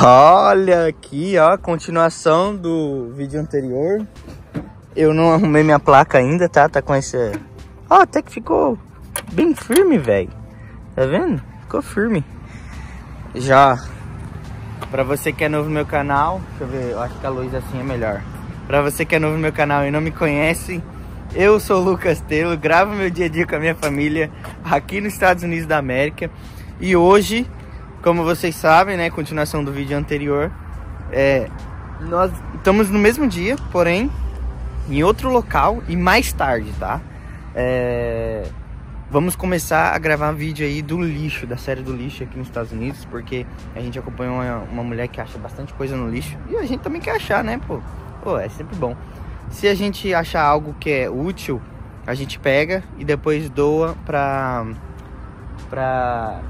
Olha aqui, ó, continuação do vídeo anterior. Eu não arrumei minha placa ainda, tá? Tá com esse... Ó, até que ficou bem firme, velho. Tá vendo? Ficou firme. Já, pra você que é novo no meu canal, deixa eu ver, eu acho que a luz assim é melhor. Pra você que é novo no meu canal e não me conhece, eu sou o Lucas Telo, gravo meu dia a dia com a minha família aqui nos Estados Unidos da América. E hoje como vocês sabem, né, continuação do vídeo anterior, é, nós estamos no mesmo dia, porém em outro local e mais tarde, tá? É, vamos começar a gravar um vídeo aí do lixo, da série do lixo aqui nos Estados Unidos, porque a gente acompanha uma, uma mulher que acha bastante coisa no lixo e a gente também quer achar, né, pô? Pô, é sempre bom. Se a gente achar algo que é útil, a gente pega e depois doa pra, pra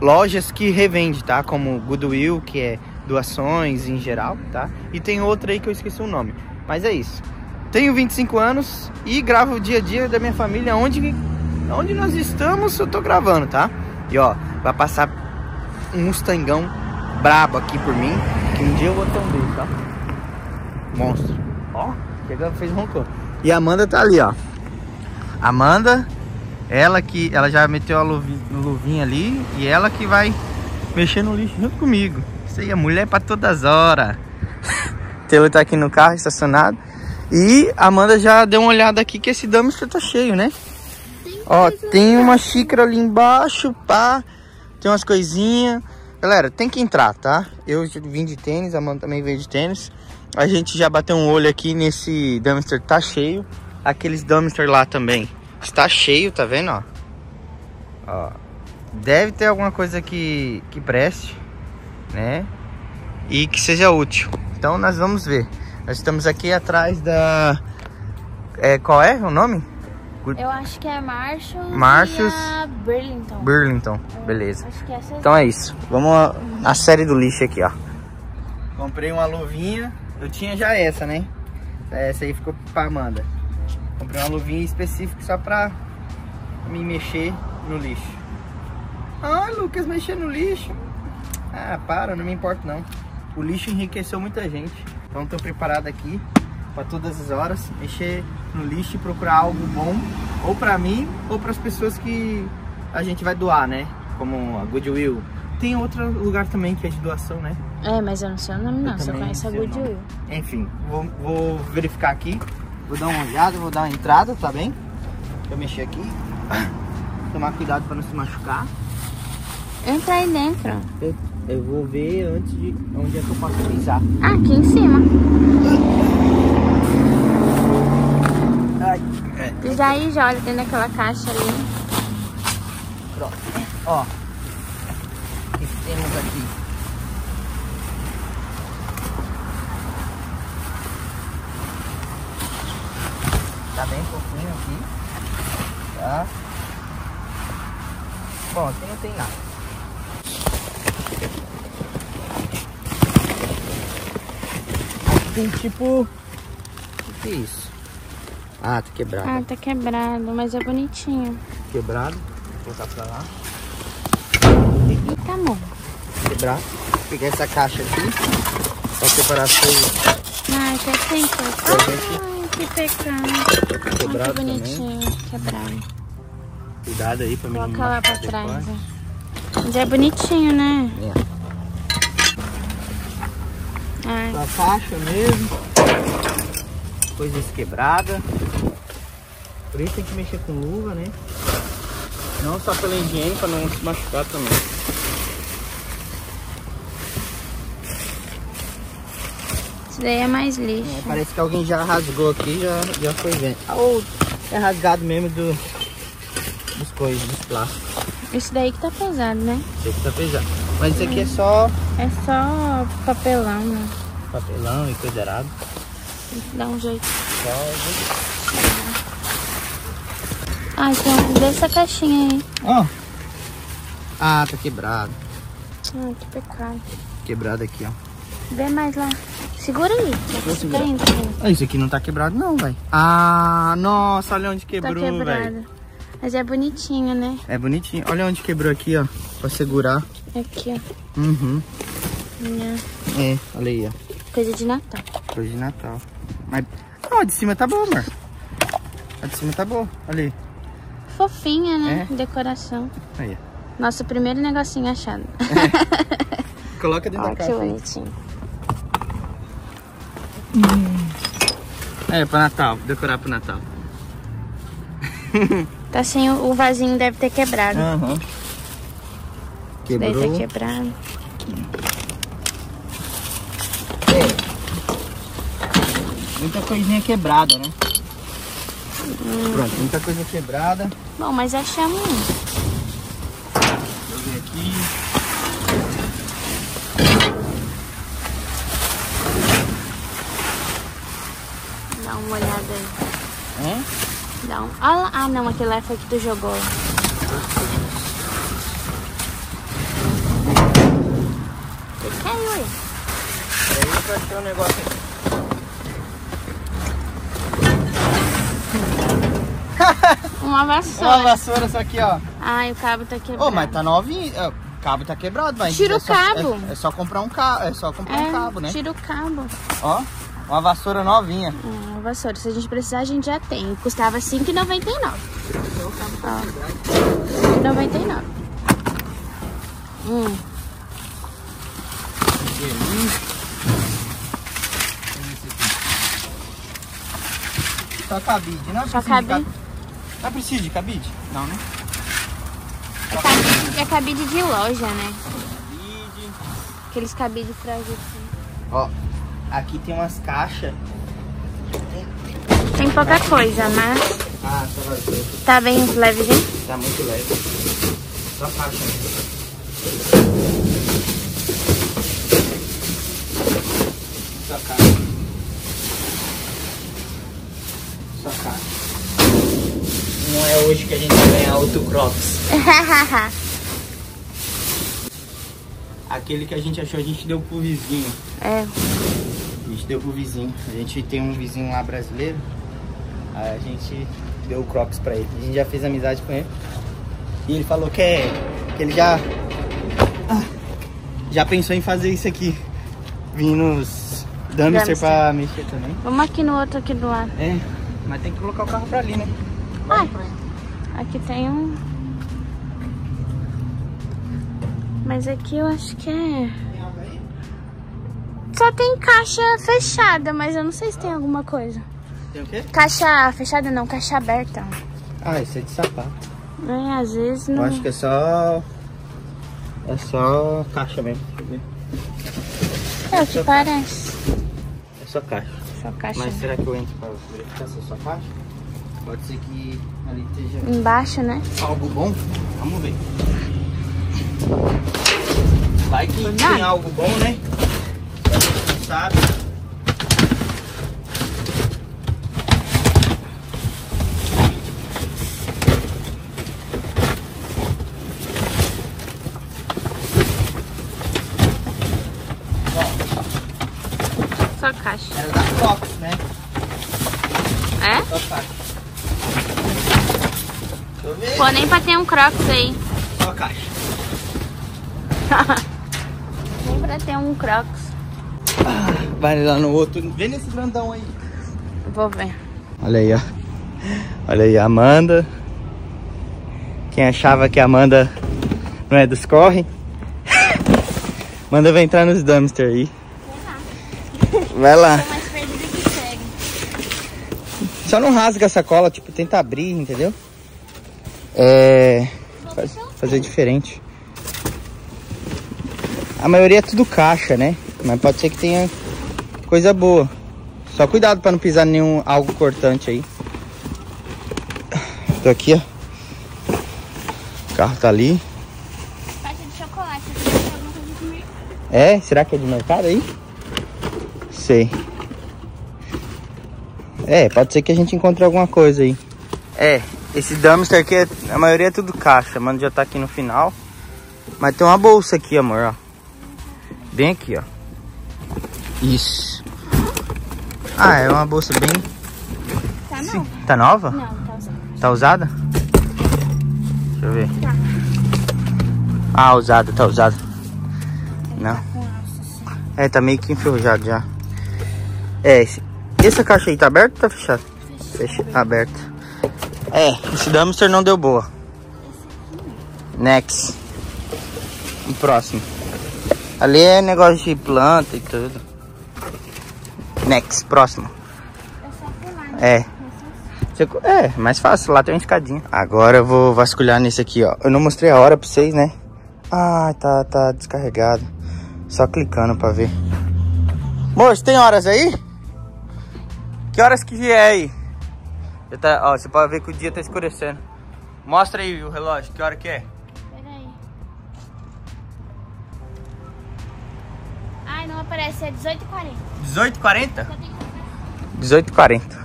lojas que revende, tá? Como Goodwill, que é doações em geral, tá? E tem outra aí que eu esqueci o nome. Mas é isso. Tenho 25 anos e gravo o dia a dia da minha família onde, onde nós estamos, eu tô gravando, tá? E ó, vai passar um Mustangão brabo aqui por mim, que um dia eu vou ter um dele, tá? Monstro. Ó, chegando, fez roncou. E a Amanda tá ali, ó. Amanda ela que ela já meteu a luvinha ali e ela que vai mexer no lixo junto comigo. Isso aí, a mulher para todas as horas. Telo tá aqui no carro estacionado. E a Amanda já deu uma olhada aqui que esse dumpster tá cheio, né? Tem Ó, tem uma xícara ali embaixo, pá. Tem umas coisinhas. Galera, tem que entrar, tá? Eu vim de tênis, a Amanda também veio de tênis. A gente já bateu um olho aqui nesse dumpster, tá cheio. Aqueles dumpster lá também Está cheio, tá vendo, ó? ó deve ter alguma coisa que, que preste, né? E que seja útil. Então nós vamos ver. Nós estamos aqui atrás da... É, qual é o nome? Eu acho que é Marshall Marshalls Burlington. Burlington, beleza. É então é isso. Vamos à série do lixo aqui, ó. Comprei uma luvinha. Eu tinha já essa, né? Essa aí ficou pra Amanda. Comprei uma luvinha específica só pra me mexer no lixo. Ah, Lucas, mexer no lixo. Ah, para, não me importa não. O lixo enriqueceu muita gente. Então tô preparado aqui para todas as horas mexer no lixo e procurar algo bom ou para mim ou para as pessoas que a gente vai doar, né? Como a Goodwill. Tem outro lugar também que é de doação, né? É, mas eu não sei o nome não, só conheço a Goodwill. Enfim, vou, vou verificar aqui Vou dar uma olhada, vou dar uma entrada, tá bem? Deixa eu mexer aqui. Tomar cuidado para não se machucar. Entra aí dentro. Eu, eu, vou ver antes de onde é que eu posso pisar. Ah, aqui em cima. Ai, é. Pisa aí, já olha dentro daquela caixa ali. Pronto. Ó. O que temos aqui? Tá bem pouquinho aqui. Tá? Bom, aqui não tem nada. Aqui tem tipo... O que é isso? Ah, tá quebrado. Ah, tá quebrado, mas é bonitinho. Quebrado. Vou colocar pra lá. E tá bom. Quebrado. Vou pegar essa caixa aqui. Pra separar as coisas. Ah, tá sem que pecado. Quebrado que bonitinho, também. quebrado. Cuidado aí pra mim Coloca lá pra trás. Mas é bonitinho, né? É. Ai. A faixa mesmo. Coisas quebradas. Por isso tem que mexer com luva, né? Não só pela higiene, pra não se machucar também. Esse daí é mais lixo. É, parece que alguém já rasgou aqui já já foi vendo. Ah, ou é rasgado mesmo do, dos coisas, dos plásticos. Esse daí que tá pesado, né? Esse aqui tá pesado. Mas isso aqui é só... É só papelão, né? Papelão e coisa errada. Dá um jeito. Só... Ah, então dessa caixinha aí. Ó. Oh. Ah, tá quebrado. Ah, que pecado. Quebrado aqui, ó. Vê mais lá. Segura aí. Ah, isso aqui não tá quebrado não, velho. Ah, nossa, olha onde quebrou, tá velho. Mas é bonitinho, né? É bonitinho. Olha onde quebrou aqui, ó. Pra segurar. Aqui, ó. Uhum. Minha É, olha aí, ó. coisa de Natal. Coisa de Natal. Mas, não, a de cima tá boa, amor. A de cima tá boa, olha aí. Fofinha, né? É. Decoração. Aí, Nosso primeiro negocinho achado. ó. Coloca dentro Olha da que caixa. aí. bonitinho. É, pra Natal, decorar pro Natal. Tá sem o, o vasinho deve ter quebrado. Aham. Deve ter Quebrou. quebrado. Muita coisinha quebrada, né? Pronto, muita coisa quebrada. Bom, mas achamos um. Deixa eu ver aqui. Dá uma olhada aí. Hã? Dá um... Ah, ah, não, aquele lá foi que tu jogou. Que é, Yuri? Peraí eu achei um negócio aqui. Uma Ó, a vassoura. vassoura, só aqui, ó. Ai, o cabo tá quebrado. Ô, mas tá novinho. ó, O cabo tá quebrado, mas. Tira é o só- cabo. É, é só comprar um cabo. É só comprar um É, cabo, né? tira o cabo. Ó, uma vassoura novinha. É, uma vassoura. Se a gente precisar, a gente já tem. Custava R$ 5,99. Ó. 5,99. Hum. Só cabide, não Só precisa de cabide? Não precisa de cabide? Não, né? É cabide, é cabide de loja, né? Cabide. Aqueles cabides frágeis. assim. Ó, aqui tem umas caixas. Tem pouca coisa, mas Ah, só ser. tá bem levezinho. Tá muito leve. Só mesmo. Só caixa. Só caixa. Não é hoje que a gente vai ganhar outro Crocs. Aquele que a gente achou, a gente deu pro vizinho. é, A gente deu pro vizinho. A gente tem um vizinho lá brasileiro. Aí a gente deu o Crocs pra ele. A gente já fez amizade com ele. E ele falou que, é, que ele já. ah, Já pensou em fazer isso aqui. Vir nos dumpster pra mexer também. vamos aqui no outro aqui do lado. É, mas tem que colocar o carro pra ali, né? Ai, aqui tem um. Mas aqui eu acho que é. Só tem caixa fechada, mas eu não sei se tem alguma coisa. Tem o quê? Caixa fechada não, caixa aberta. Ah, isso é de sapato. É, às vezes Eu não. acho que é só. É só caixa mesmo. Deixa eu ver. É o que parece. É só caixa. Só caixa. Mas será que eu entro pra verificar se é só caixa? Pode ser que ali esteja Embaixo, né? algo bom. Vamos ver. Vai que tem algo bom, né? Sabe. Só caixa. Era da Crocs, né? É? Só caixa. Deixa eu ver. Pô, nem pra ter um Crocs aí. Só caixa. Nem pra ter um Crocs. Vai lá no outro. Vê nesse grandão aí. Vou ver. Olha aí, ó. Olha aí, a Amanda. Quem achava que a Amanda não é dos corre? Amanda vai entrar nos dumpster aí. Vai lá. Só não rasga a sacola, tipo, tenta abrir, entendeu? É. faz- fazer diferente. A maioria é tudo caixa, né? Mas pode ser que tenha coisa boa. Só cuidado pra não pisar nenhum algo cortante aí. Tô aqui, ó. O carro tá ali. Caixa de chocolate. Aqui tem alguma coisa de mercado. É? Será que é de mercado aí? Sei. É, pode ser que a gente encontre alguma coisa aí. É, esse dumpster aqui, é, a maioria é tudo caixa. Mano, já tá aqui no final. Mas tem uma bolsa aqui, amor, ó. Bem aqui, ó. Isso. Ah, é uma bolsa bem... Tá Sim. não? Tá nova? Não, tá usando. Tá usada? Deixa eu ver. Tá. Ah, usada, tá usada. Não. Com alças. É, tá meio que enferrujado já. É, esse, essa caixa aí tá aberta ou tá fechada? Fecha, aberta. É, esse dumpster não deu boa. Next. O próximo. Ali é negócio de planta e tudo. Next, próximo. É. É, mais fácil, lá tem uma escadinha. Agora eu vou vasculhar nesse aqui, ó. Eu não mostrei a hora pra vocês, né? Ah, tá, tá descarregado. Só clicando pra ver. Moço, tem horas aí? Que horas que é aí? Tá, ó, você pode ver que o dia tá escurecendo. Mostra aí o relógio, que hora que é? Peraí. Ai, não aparece, é 18h40. 18h40? 18h40.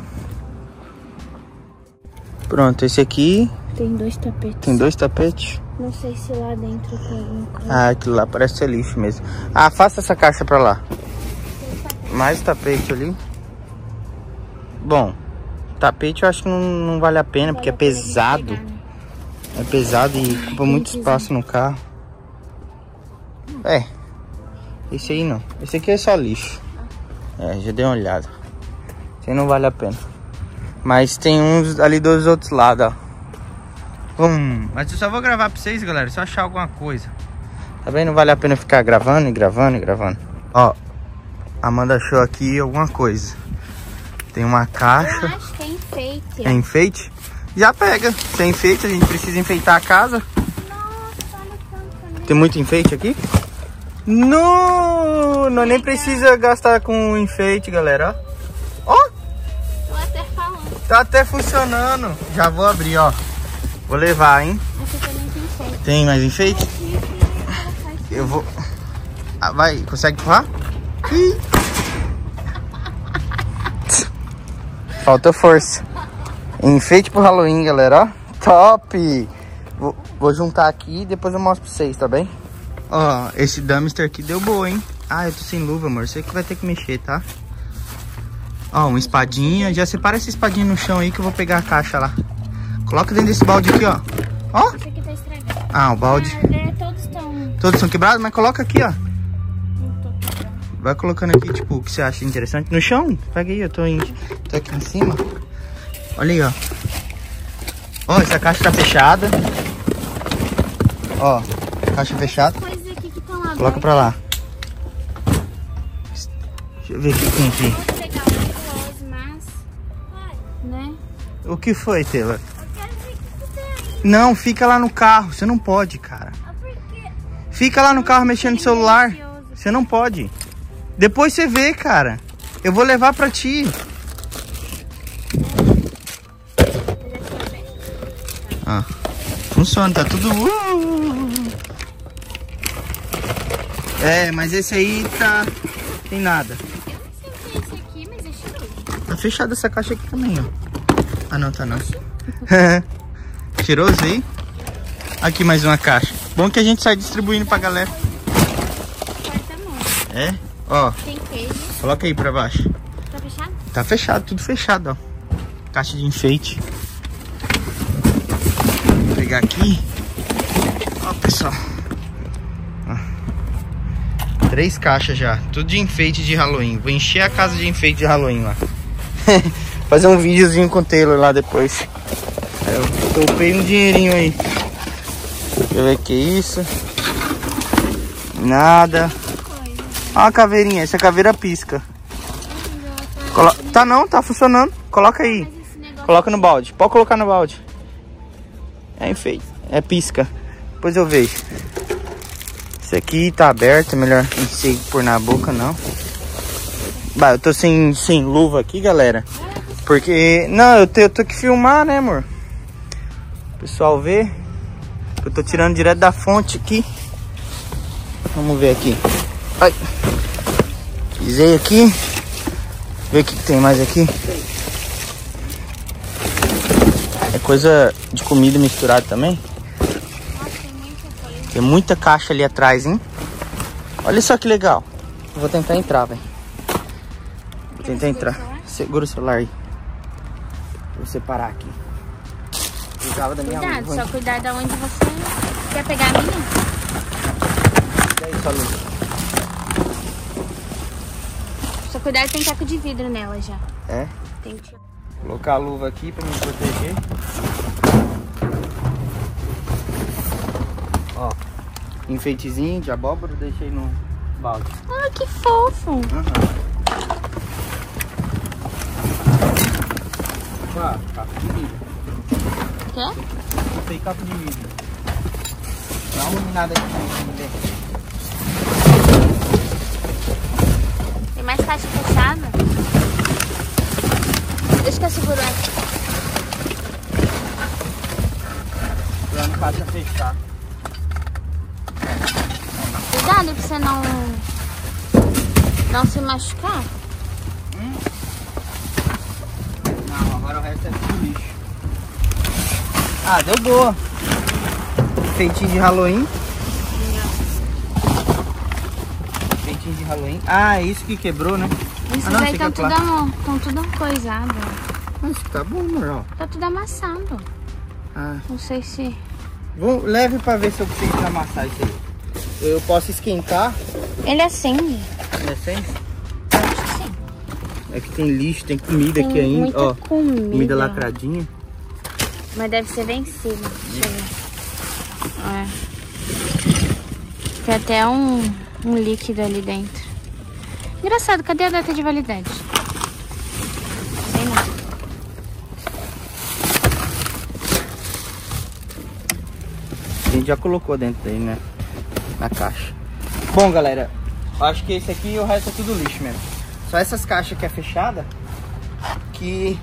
Pronto, esse aqui tem dois tapetes. Tem dois tapetes? Não sei se lá dentro tem alguma coisa. Ah, aquilo lá parece ser lixo mesmo. Ah, faça essa caixa pra lá. Mais tapete ali. Bom, tapete eu acho que não, não vale a pena, vale porque é pesado. Pegar, né? É pesado e ocupa muito espaço no carro. É. Esse aí não. Esse aqui é só lixo. É, já dei uma olhada. Esse aí não vale a pena. Mas tem uns ali dos outros lados, ó. Hum, mas eu só vou gravar pra vocês, galera, se eu achar alguma coisa. Tá bem? Não vale a pena ficar gravando e gravando e gravando. Ó, Amanda achou aqui alguma coisa. Tem uma caixa. Eu acho que é enfeite. É enfeite? Já pega. Se é enfeite, a gente precisa enfeitar a casa. Nossa, olha tanto Tem muito enfeite aqui? Não, não nem precisa gastar com enfeite, galera. Ó. Até falando. Tá até funcionando. Já vou abrir, ó. Vou levar, hein? Aqui também tem. Tem mais enfeite? Eu vou... Ah, vai, consegue empurrar? Ih. Falta força. Enfeite pro Halloween, galera, ó. Top! Vou, vou juntar aqui e depois eu mostro pra vocês, tá bem? Ó, esse dumpster aqui deu boa, hein? Ah, eu tô sem luva, amor. Você que vai ter que mexer, tá? Ó, uma espadinha. Já separa essa espadinha no chão aí que eu vou pegar a caixa lá. Coloca dentro desse balde aqui, ó. Ó. Esse aqui tá estragado. Ah, o balde. Ah, é, todos estão... Todos são quebrados? Mas coloca aqui, ó. Vai colocando aqui, tipo, o que você acha interessante. No chão? Pega aí, eu tô, em... tô aqui em cima. Olha aí, ó. Ó, essa caixa tá fechada. Ó, caixa fechada. Estão lá. Coloca pra lá. Deixa eu ver o que tem aqui. O. Né? O que foi, Taylor? Eu quero ver o que tem aí. Não, fica lá no carro. Você não pode, cara. Ah? Fica lá no carro mexendo no celular. Você não pode. Depois você vê, cara. Eu vou levar pra ti. Ah, funciona, tá tudo... Uh! É, mas esse aí tá... Tem nada. Eu não sei o que é esse aqui, mas é. Tá fechada essa caixa aqui também, ó. Ah, não, tá não. Cheiroso aí? Aqui mais uma caixa. Bom que a gente sai distribuindo pra galera. É? Ó, Tem queijo. coloca aí pra baixo. Tá fechado? Tá fechado, tudo fechado, ó. Caixa de enfeite. Vou pegar aqui. Ó, pessoal. Ó. Três caixas já. Tudo de enfeite de Halloween. Vou encher a casa de enfeite de Halloween lá. Fazer um videozinho com o Taylor lá depois. Eu topei um dinheirinho aí. Deixa eu ver que é isso. Nada. Ó a caveirinha. Essa caveira pisca. Colo tá não, tá funcionando. Coloca aí. Coloca no balde. Pode colocar no balde. É enfeite. É pisca. Depois eu vejo. Esse aqui tá aberto. é Melhor não sei pôr na boca, não. Bah, eu tô sem, sem luva aqui, galera. Porque... Não, eu, te, eu tô que filmar, né, amor? Pessoal ver. Eu tô tirando direto da fonte aqui. Vamos ver aqui. Ai. Pisei aqui. Ver o que, que tem mais aqui. É coisa de comida misturada também. Tem muita caixa ali atrás, hein? Olha só que legal. Eu vou tentar entrar, velho. Vou tentar entrar. Segura o celular aí. Vou separar aqui. Da Cuidado, só cuidar de onde você quer pegar a minha. E aí, sua luva? Cuidado, tem caco de vidro nela já. É? Tem que... Colocar a luva aqui pra me proteger. Ó, enfeitezinho de abóbora, deixei no balde. Ah, que fofo. Aham. Opa, capo de milho. Quer? Botei capo de milho. Dá uma iluminada aqui pra ver. Caixa fechada? Deixa que eu seguro essa. Pra caixa fechada. Cuidado pra você não... Não se machucar. Não, agora o resto é tudo lixo. Ah, deu boa. Feitinho de Halloween. Halloween. Ah, é isso que quebrou, né? Esses Ah, não, aí estão tudo, am- tudo coisado. Mas tá bom, ó. Tá tudo amassado. Ah, Não sei se... vou, leve pra ver se eu consigo amassar isso aí. Eu posso esquentar. Ele acende. Eu acho que sim. É que tem lixo, tem comida Tem aqui ainda. muita Ó, comida. comida lacradinha. Mas deve ser vencido. Deixa eu ver. É. Tem até um, um líquido ali dentro. Engraçado, cadê a data de validade? Sei não. A gente já colocou dentro daí, né? Na caixa. Bom, galera, acho que esse aqui e o resto é tudo lixo mesmo. Só essas caixas que é fechada, que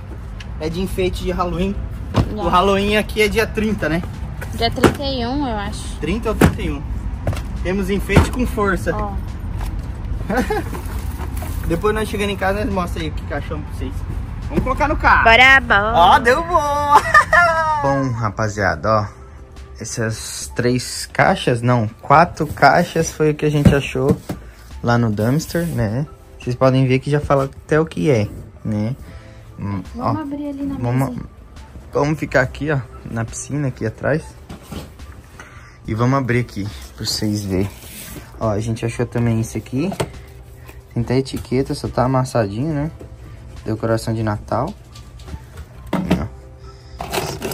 é de enfeite de Halloween. O Halloween aqui é dia 30, né? Dia 31, eu acho. 30 ou 31. Temos enfeite com força. Ó. Depois nós chegando em casa, nós mostramos aí o que que achamos pra vocês. Vamos colocar no carro. Bora, bora. Ó, deu bom! bom, rapaziada, ó. Essas três caixas, não, quatro caixas foi o que a gente achou lá no dumpster, né? Vocês podem ver que já fala até o que é, né? Hum, ó, Vamos abrir ali na vamos, mesa. vamos ficar aqui, ó, na piscina aqui atrás. E vamos abrir aqui pra vocês verem. Ó, a gente achou também isso aqui. Tem até etiqueta, só tá amassadinho, né? Decoração de Natal. Aí.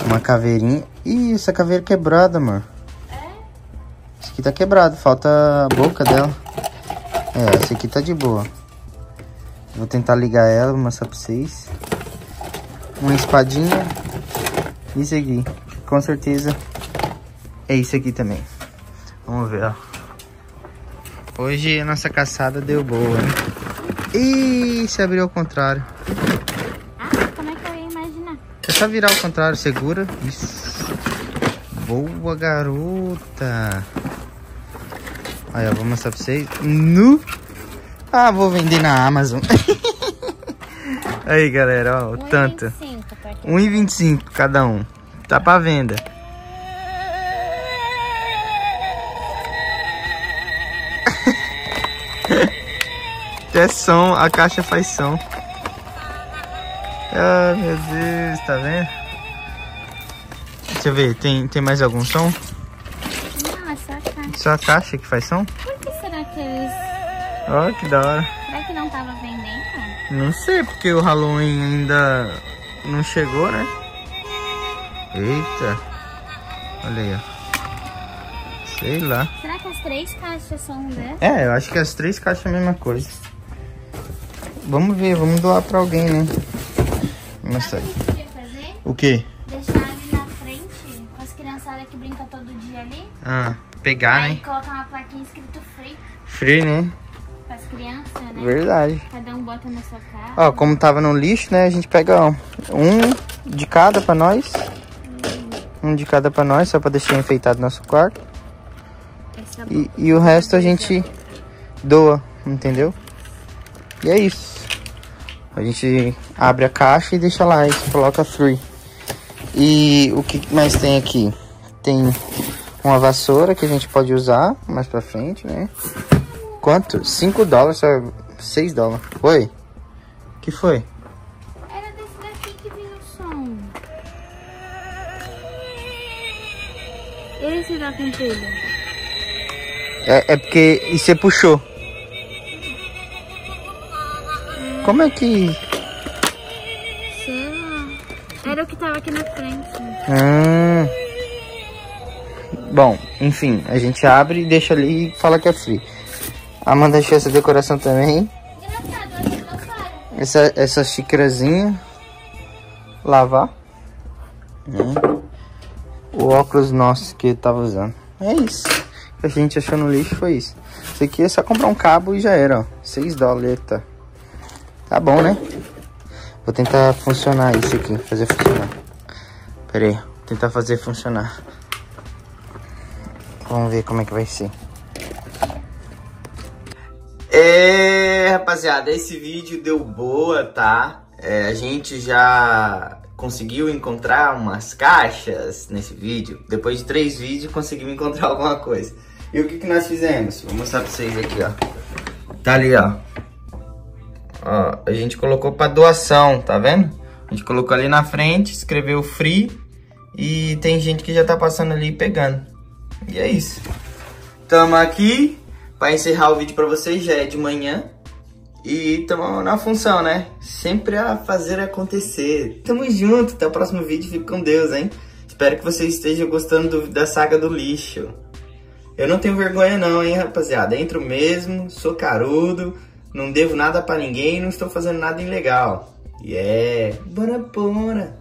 Uma caveirinha. Ih, essa caveira quebrada, amor. Esse aqui tá quebrado, falta a boca dela. É, essa aqui tá de boa. Vou tentar ligar ela, vou mostrar pra vocês. Uma espadinha. Isso aqui. Com certeza é isso aqui também. Vamos ver, ó. Hoje a nossa caçada deu boa, hein? Ih, se abriu ao contrário. Ah, como é que eu ia imaginar? É só virar ao contrário, segura. Isso. Boa, garota. Aí, ó, vou mostrar pra vocês. Nu. Ah, vou vender na Amazon. Aí, galera, ó, o tanto. 1,25 tá aqui. 1,25 cada um. Tá pra venda. Até som, a caixa faz som. Ah, meu Deus, tá vendo? Deixa eu ver, tem, tem mais algum som? Não, é só a caixa. Só a caixa que faz som? Por que será que eles... Ó, que da hora. Será que não tava vendendo? Não sei, porque o Halloween ainda não chegou, né? Eita. Olha aí, ó. Sei lá. Será que as três caixas são dessas? É, eu acho que as três caixas é a mesma coisa. Vamos ver, vamos doar pra alguém, né? Vamos Sabe o que fazer? O quê? Deixar ali na frente, com as criançadas que brincam todo dia ali. Ah, pegar, Aí né? colocar uma plaquinha escrito free Free, né? pras crianças, né? Verdade. Cada um bota na sua casa. Ó, como tava no lixo, né? A gente pega ó, um de cada pra nós. Um de cada pra nós, só pra deixar enfeitado nosso quarto. E, e o resto a gente doa, entendeu? E é isso. A gente abre a caixa e deixa lá, e coloca free. E o que mais tem aqui? Tem uma vassoura que a gente pode usar mais pra frente, né? Quanto? 5 dólares, 6 dólares. Oi? que foi? Era desse daqui que vinha o som. Esse da comprido. É, é porque e você puxou. Como é que... Sei lá. Era o que tava aqui na frente. Ah. Bom, enfim, a gente abre e deixa ali e fala que é free. Amanda achou essa decoração também. Essa, essa xícarazinha. Lavar. Né? O óculos nosso que ele tava usando. É isso. O que a gente achou no lixo foi isso. Isso aqui é só comprar um cabo e já era, ó. 6 dólares, tá? Bom, né? Vou tentar funcionar isso aqui, fazer funcionar. Pera aí, vou tentar fazer funcionar. Vamos ver como é que vai ser. É, rapaziada, esse vídeo deu boa, tá? É, a gente já conseguiu encontrar umas caixas nesse vídeo. Depois de três vídeos, conseguimos encontrar alguma coisa. E o que, que nós fizemos? Vou mostrar pra vocês aqui, ó. Tá ali, ó. Ó, a gente colocou pra doação, tá vendo? A gente colocou ali na frente, escreveu free. E tem gente que já tá passando ali pegando. E é isso. Tamo aqui. Para encerrar o vídeo para vocês, já é de manhã. E tamo na função, né? Sempre a fazer acontecer. Tamo junto, até o próximo vídeo. Fique com Deus, hein? Espero que vocês estejam gostando do, da saga do lixo. Eu não tenho vergonha não, hein, rapaziada. Entro mesmo, sou carudo, não devo nada para ninguém, não estou fazendo nada ilegal. E yeah. é... Bora, bora.